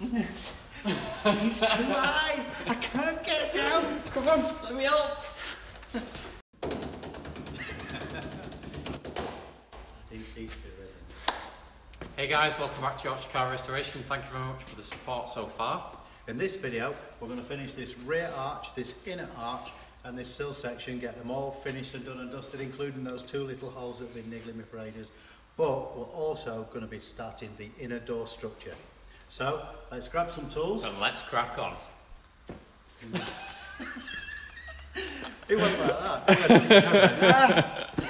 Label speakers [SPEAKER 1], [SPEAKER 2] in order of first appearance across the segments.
[SPEAKER 1] It's too high. I can't get down. Come on, let me help.
[SPEAKER 2] Hey guys, welcome back to Yorkshire Car Restoration. Thank you very much for the support so far.
[SPEAKER 1] In this video, we're going to finish this rear arch, this inner arch, and this sill section, get them all finished and done and dusted, including those two little holes that have been niggling me for ages. But we're also going to be starting the inner door structure. So, let's grab some tools.
[SPEAKER 2] And let's crack on.
[SPEAKER 1] It wasn't like that.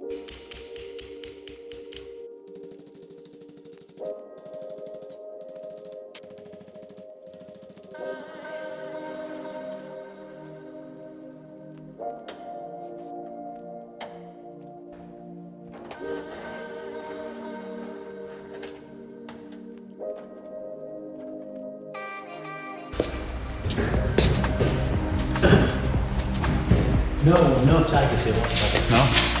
[SPEAKER 1] you No, no tiger seal whatsoever.
[SPEAKER 2] No?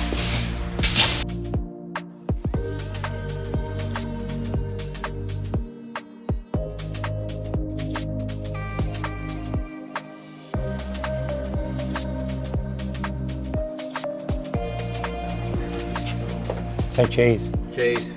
[SPEAKER 3] Say cheese.
[SPEAKER 1] Cheese.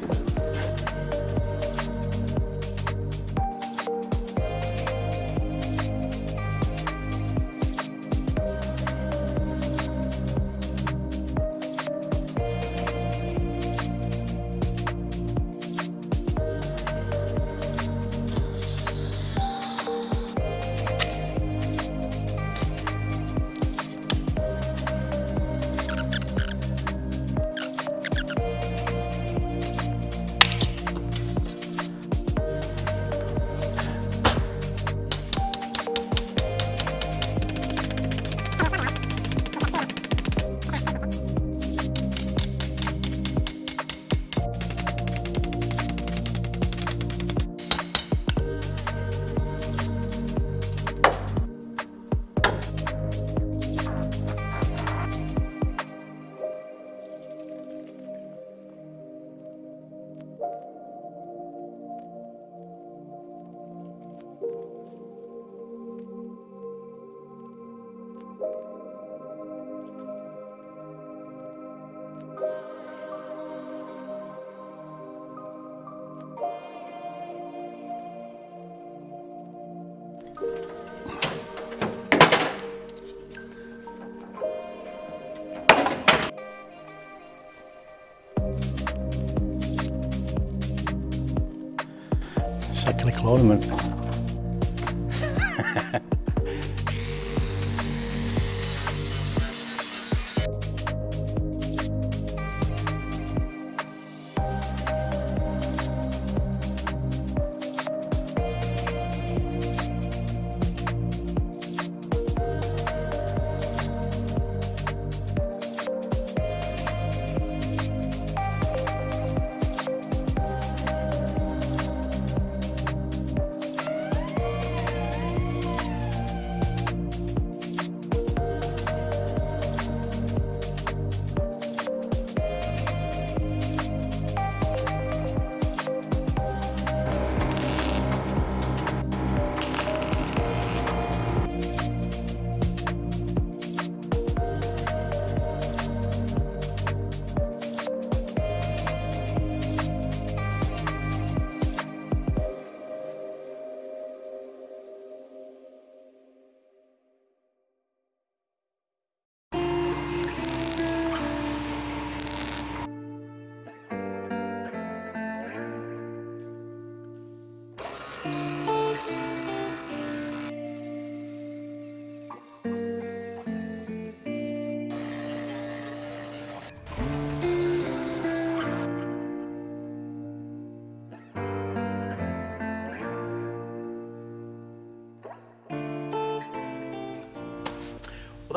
[SPEAKER 3] Cyclic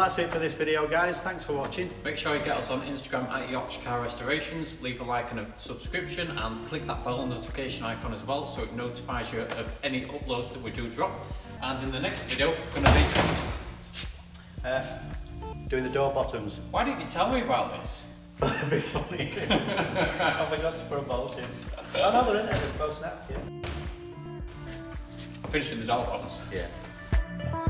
[SPEAKER 1] that's it for this video, guys. Thanks for watching.
[SPEAKER 2] Make sure you get us on Instagram at Yorkshire Car Restorations, leave a like and a subscription and click that bell notification icon as well so it notifies you of any uploads that we do drop. And in the next video, we're going to be
[SPEAKER 1] Uh, doing the door bottoms.
[SPEAKER 2] Why didn't you tell me about this?
[SPEAKER 1] That'd be funny. I forgot to put a bolt in. Oh no, they're in there, they're both snapped, yeah.
[SPEAKER 2] Finishing the door bottoms.
[SPEAKER 1] Yeah.